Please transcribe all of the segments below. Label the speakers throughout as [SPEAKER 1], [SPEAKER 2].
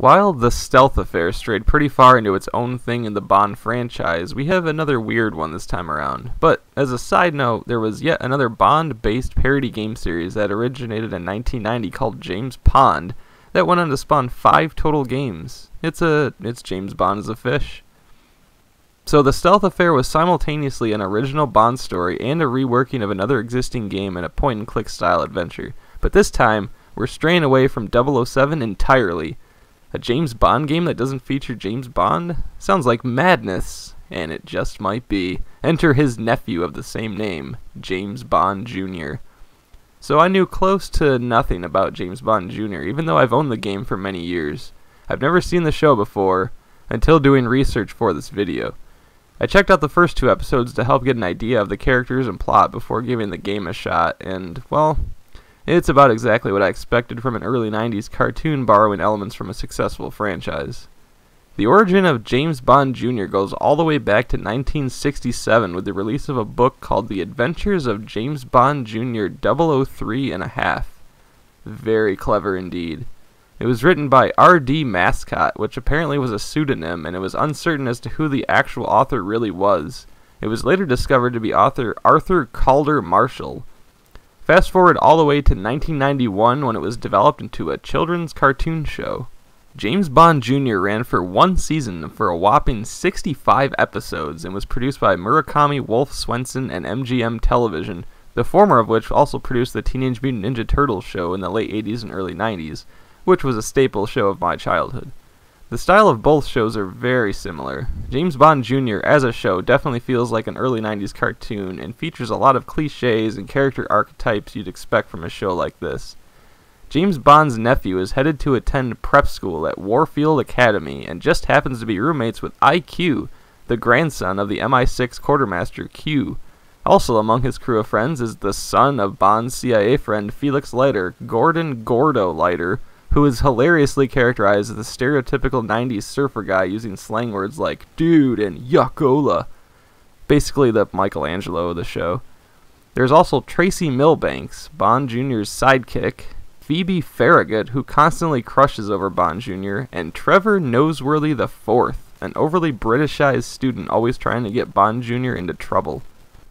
[SPEAKER 1] While The Stealth Affair strayed pretty far into its own thing in the Bond franchise, we have another weird one this time around. But as a side note, there was yet another Bond based parody game series that originated in 1990 called James Pond that went on to spawn five total games. It's a it's James Bond as a fish. So The Stealth Affair was simultaneously an original Bond story and a reworking of another existing game in a point and click style adventure. But this time, we're straying away from 007 entirely a James Bond game that doesn't feature James Bond? Sounds like madness, and it just might be. Enter his nephew of the same name, James Bond Jr. So I knew close to nothing about James Bond Jr., even though I've owned the game for many years. I've never seen the show before, until doing research for this video. I checked out the first two episodes to help get an idea of the characters and plot before giving the game a shot, and, well, it's about exactly what I expected from an early 90s cartoon borrowing elements from a successful franchise. The origin of James Bond Jr. goes all the way back to 1967 with the release of a book called The Adventures of James Bond Jr. 003 and a half. Very clever indeed. It was written by R.D. Mascott, which apparently was a pseudonym, and it was uncertain as to who the actual author really was. It was later discovered to be author Arthur Calder Marshall, Fast forward all the way to 1991 when it was developed into a children's cartoon show. James Bond Jr. ran for one season for a whopping 65 episodes and was produced by Murakami Wolf Swenson and MGM Television, the former of which also produced the Teenage Mutant Ninja Turtles show in the late 80s and early 90s, which was a staple show of my childhood. The style of both shows are very similar. James Bond Jr. as a show definitely feels like an early 90s cartoon and features a lot of cliches and character archetypes you'd expect from a show like this. James Bond's nephew is headed to attend prep school at Warfield Academy and just happens to be roommates with IQ, the grandson of the MI6 quartermaster Q. Also among his crew of friends is the son of Bond's CIA friend Felix Leiter, Gordon Gordo Leiter, who is hilariously characterized as the stereotypical 90s surfer guy using slang words like dude and yuckola. Basically, the Michelangelo of the show. There's also Tracy Milbanks, Bond Jr.'s sidekick, Phoebe Farragut, who constantly crushes over Bond Jr., and Trevor Noseworthy IV, an overly Britishized student always trying to get Bond Jr. into trouble.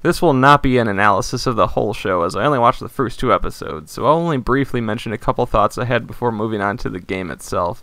[SPEAKER 1] This will not be an analysis of the whole show, as I only watched the first two episodes, so I'll only briefly mention a couple thoughts I had before moving on to the game itself.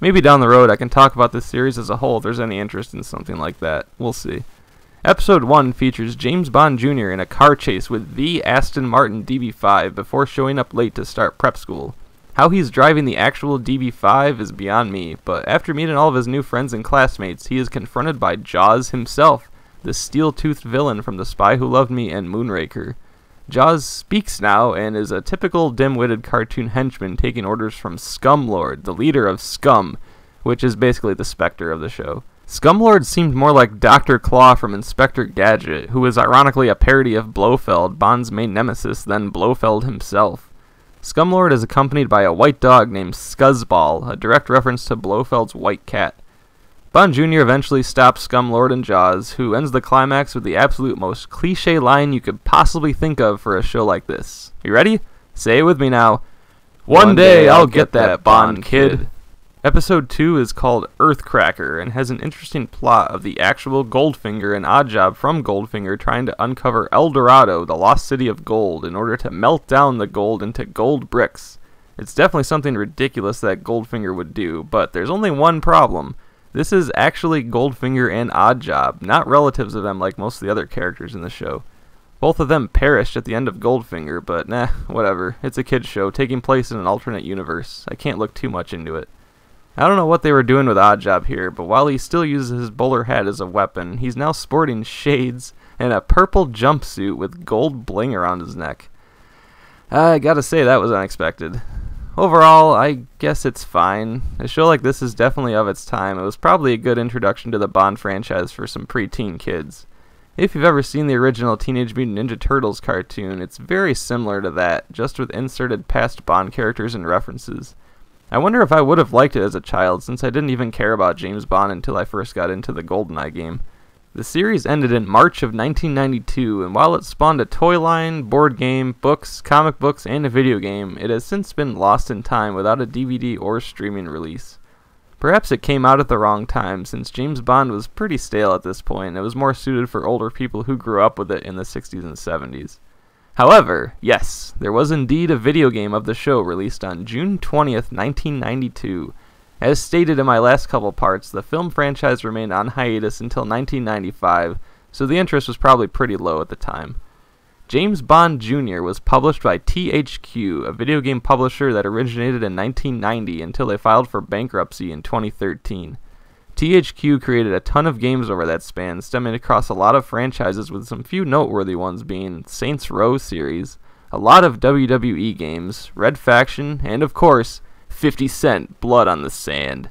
[SPEAKER 1] Maybe down the road I can talk about this series as a whole if there's any interest in something like that. We'll see. Episode 1 features James Bond Jr. in a car chase with the Aston Martin DB5 before showing up late to start prep school. How he's driving the actual DB5 is beyond me, but after meeting all of his new friends and classmates, he is confronted by Jaws himself the steel-toothed villain from The Spy Who Loved Me and Moonraker. Jaws speaks now and is a typical dim-witted cartoon henchman taking orders from Scumlord, the leader of Scum, which is basically the Spectre of the show. Scumlord seemed more like Dr. Claw from Inspector Gadget, who is ironically a parody of Blofeld, Bond's main nemesis, than Blofeld himself. Scumlord is accompanied by a white dog named Scuzzball, a direct reference to Blofeld's white cat. Bond Jr. eventually stops Scumlord and Jaws, who ends the climax with the absolute most cliche line you could possibly think of for a show like this. You ready? Say it with me now. One, One day, day I'll get, get that Bond kid. kid. Episode 2 is called Earthcracker and has an interesting plot of the actual Goldfinger and Oddjob from Goldfinger trying to uncover El Dorado, the lost city of gold, in order to melt down the gold into gold bricks. It's definitely something ridiculous that Goldfinger would do, but there's only one problem. This is actually Goldfinger and Oddjob, not relatives of them like most of the other characters in the show. Both of them perished at the end of Goldfinger, but nah, whatever. It's a kid's show, taking place in an alternate universe. I can't look too much into it. I don't know what they were doing with Oddjob here, but while he still uses his bowler hat as a weapon, he's now sporting shades and a purple jumpsuit with gold bling around his neck. I gotta say, that was unexpected. Overall, I guess it's fine. A show like this is definitely of its time. It was probably a good introduction to the Bond franchise for some preteen kids. If you've ever seen the original Teenage Mutant Ninja Turtles cartoon, it's very similar to that, just with inserted past Bond characters and references. I wonder if I would have liked it as a child, since I didn't even care about James Bond until I first got into the GoldenEye game. The series ended in March of 1992, and while it spawned a toy line, board game, books, comic books, and a video game, it has since been lost in time without a DVD or streaming release. Perhaps it came out at the wrong time, since James Bond was pretty stale at this point, and it was more suited for older people who grew up with it in the 60s and 70s. However, yes, there was indeed a video game of the show released on June 20th, 1992. As stated in my last couple parts, the film franchise remained on hiatus until 1995, so the interest was probably pretty low at the time. James Bond Jr. was published by THQ, a video game publisher that originated in 1990 until they filed for bankruptcy in 2013. THQ created a ton of games over that span, stemming across a lot of franchises with some few noteworthy ones being Saints Row series, a lot of WWE games, Red Faction, and of course, 50 Cent Blood on the Sand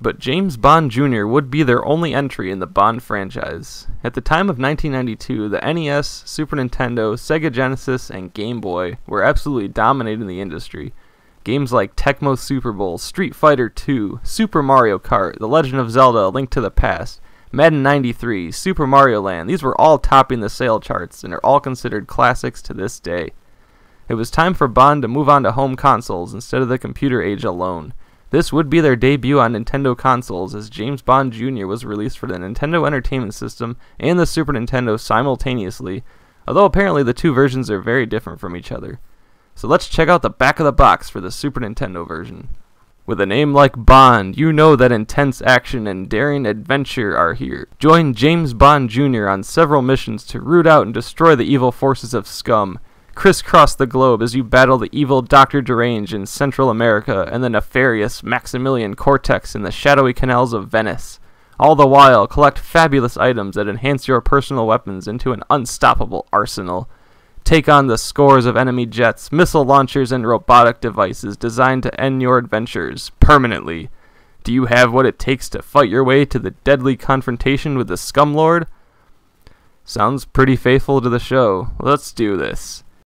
[SPEAKER 1] but James Bond Jr. would be their only entry in the Bond franchise. At the time of 1992, the NES, Super Nintendo, Sega Genesis, and Game Boy were absolutely dominating the industry. Games like Tecmo Super Bowl, Street Fighter II, Super Mario Kart, The Legend of Zelda A Link to the Past, Madden 93, Super Mario Land, these were all topping the sale charts and are all considered classics to this day. It was time for Bond to move on to home consoles instead of the computer age alone. This would be their debut on Nintendo consoles, as James Bond Jr. was released for the Nintendo Entertainment System and the Super Nintendo simultaneously, although apparently the two versions are very different from each other. So let's check out the back of the box for the Super Nintendo version. With a name like Bond, you know that intense action and daring adventure are here. Join James Bond Jr. on several missions to root out and destroy the evil forces of scum, crisscross the globe as you battle the evil Dr. Derange in Central America and the nefarious Maximilian Cortex in the shadowy canals of Venice. All the while, collect fabulous items that enhance your personal weapons into an unstoppable arsenal. Take on the scores of enemy jets, missile launchers, and robotic devices designed to end your adventures permanently. Do you have what it takes to fight your way to the deadly confrontation with the Scumlord? Sounds pretty faithful to the show. Let's do this.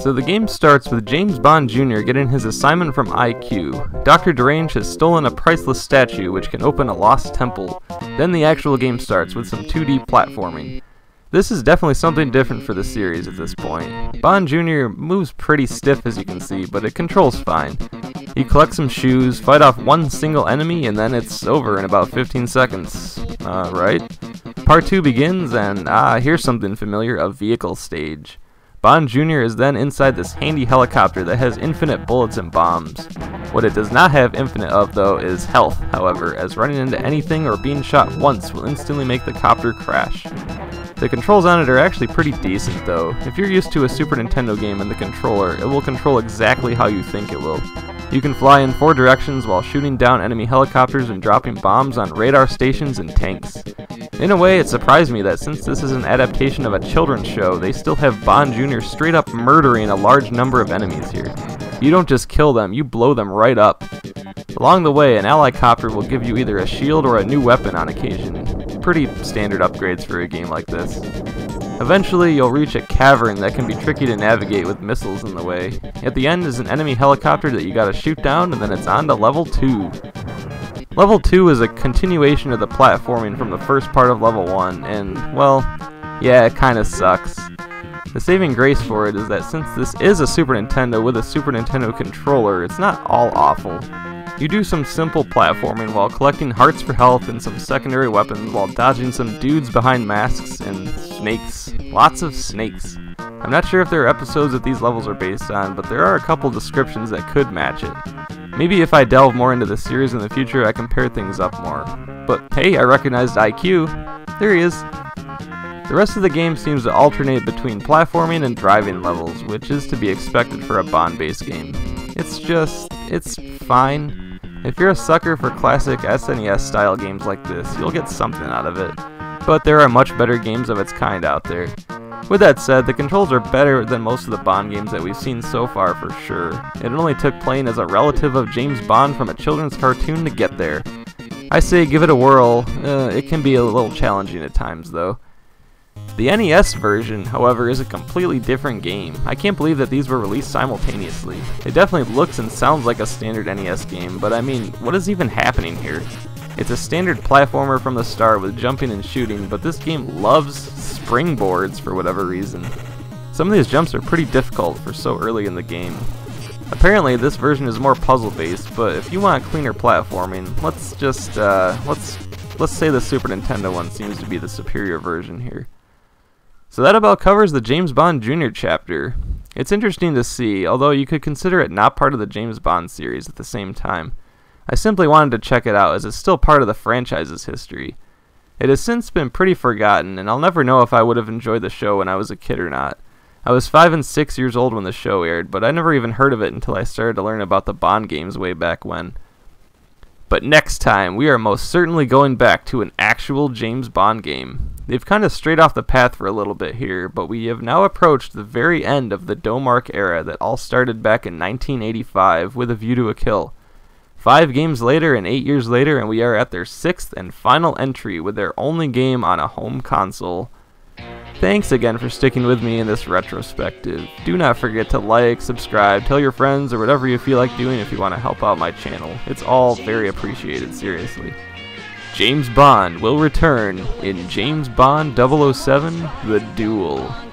[SPEAKER 1] So the game starts with James Bond Jr. getting his assignment from IQ. Dr. Derange has stolen a priceless statue which can open a lost temple. Then the actual game starts with some 2D platforming. This is definitely something different for the series at this point. Bond Jr. moves pretty stiff as you can see, but it controls fine. You collect some shoes, fight off one single enemy, and then it's over in about 15 seconds. Uh, right? Part 2 begins, and ah, here's something familiar, a vehicle stage. Bond Jr. is then inside this handy helicopter that has infinite bullets and bombs. What it does not have infinite of, though, is health, however, as running into anything or being shot once will instantly make the copter crash. The controls on it are actually pretty decent, though. If you're used to a Super Nintendo game and the controller, it will control exactly how you think it will. You can fly in four directions while shooting down enemy helicopters and dropping bombs on radar stations and tanks. In a way, it surprised me that since this is an adaptation of a children's show, they still have Bond Jr. straight up murdering a large number of enemies here. You don't just kill them, you blow them right up. Along the way, an ally copter will give you either a shield or a new weapon on occasion. Pretty standard upgrades for a game like this. Eventually, you'll reach a cavern that can be tricky to navigate with missiles in the way. At the end is an enemy helicopter that you gotta shoot down, and then it's on to level 2. Level 2 is a continuation of the platforming from the first part of level 1, and, well, yeah, it kinda sucks. The saving grace for it is that since this is a Super Nintendo with a Super Nintendo controller, it's not all awful. You do some simple platforming while collecting hearts for health and some secondary weapons while dodging some dudes behind masks and snakes. Lots of snakes. I'm not sure if there are episodes that these levels are based on, but there are a couple descriptions that could match it. Maybe if I delve more into the series in the future, I can pair things up more. But hey, I recognized IQ. There he is. The rest of the game seems to alternate between platforming and driving levels, which is to be expected for a Bond-based game. It's just, it's fine. If you're a sucker for classic SNES style games like this, you'll get something out of it. But there are much better games of its kind out there. With that said, the controls are better than most of the Bond games that we've seen so far for sure. It only took playing as a relative of James Bond from a children's cartoon to get there. I say give it a whirl, uh, it can be a little challenging at times though. The NES version, however, is a completely different game. I can't believe that these were released simultaneously. It definitely looks and sounds like a standard NES game, but I mean, what is even happening here? It's a standard platformer from the start with jumping and shooting, but this game loves springboards for whatever reason. Some of these jumps are pretty difficult for so early in the game. Apparently, this version is more puzzle-based, but if you want cleaner platforming, let's just, uh, let's, let's say the Super Nintendo one seems to be the superior version here. So that about covers the James Bond Jr. chapter. It's interesting to see, although you could consider it not part of the James Bond series at the same time. I simply wanted to check it out as it's still part of the franchise's history. It has since been pretty forgotten, and I'll never know if I would have enjoyed the show when I was a kid or not. I was 5 and 6 years old when the show aired, but I never even heard of it until I started to learn about the Bond games way back when. But next time, we are most certainly going back to an actual James Bond game. They've kind of strayed off the path for a little bit here, but we have now approached the very end of the Domark era that all started back in 1985 with A View to a Kill. Five games later and eight years later, and we are at their sixth and final entry with their only game on a home console. Thanks again for sticking with me in this retrospective. Do not forget to like, subscribe, tell your friends, or whatever you feel like doing if you want to help out my channel. It's all very appreciated, seriously. James Bond will return in James Bond 007 The Duel.